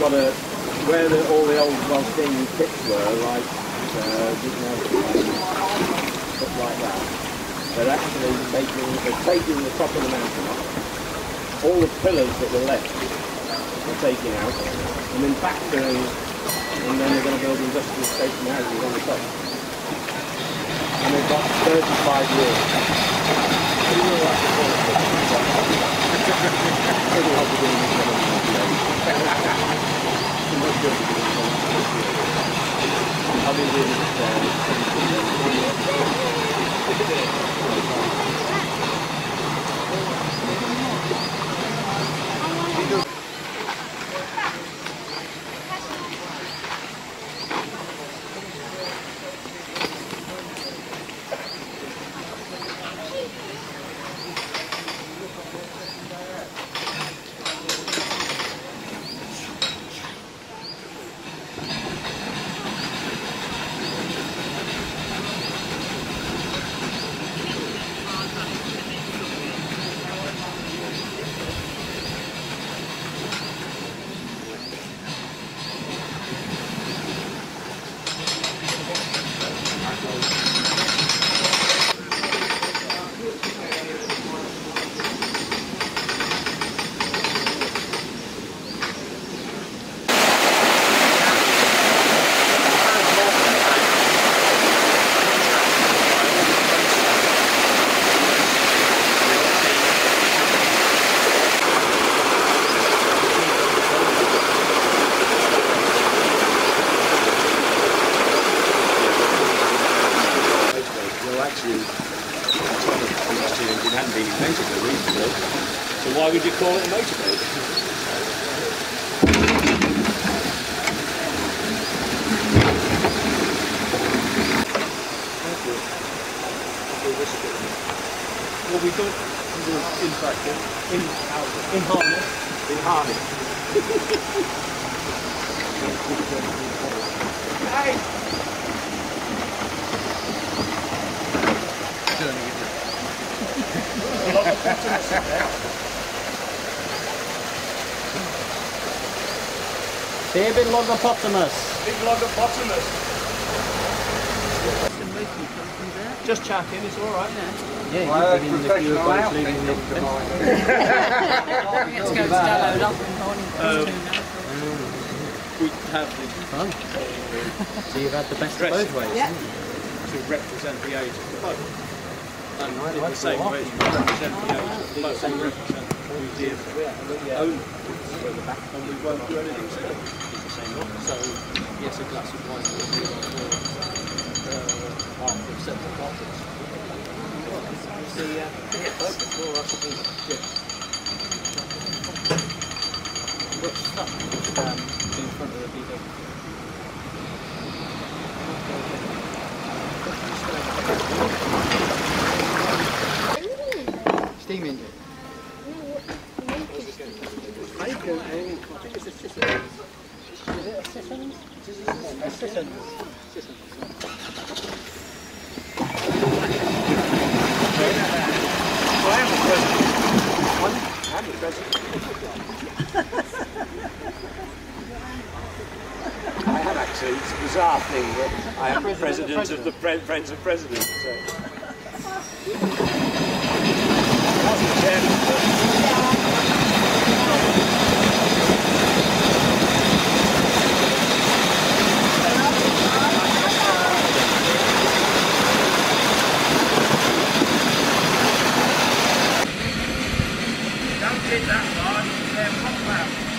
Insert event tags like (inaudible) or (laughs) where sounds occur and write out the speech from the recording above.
got a where the, all the old Palestinian pits were, like uh, stuff like that. They're actually taking they're taking the top of the mountain off. All the pillars that were left are taken out, and then back backfilling, and then they're going to build industrial station houses on the top. And they've got 35 years. The (laughs) Pretty hard to do in this kind of country. Not good to do in this kind of country. I've been doing this uh, well actually some of the last year it hadn't been invented but recently. Why would you call it a motorboat? Well, we thought we in practice, in, in harness. In harness. (laughs) David Logopotamus. Big logopotamus. Just chatting, it's all right. Now. Yeah, you bring in the few boats leaving the... Get to go to Dallow London morning. We have the, Fun. So you've had the best of both ways. Yeah. to represent the age of the boat. And in the same way you represent the age of the boat, we represent the museum owners. And we won't do anything the same. So, yes, a glass of wine will be uh. The uh, um, in front of the Steam engine. Actually. It's a bizarre thing that I am the president of the Pre- Friends of Presidents. So. đó, em không vào.